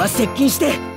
は接近して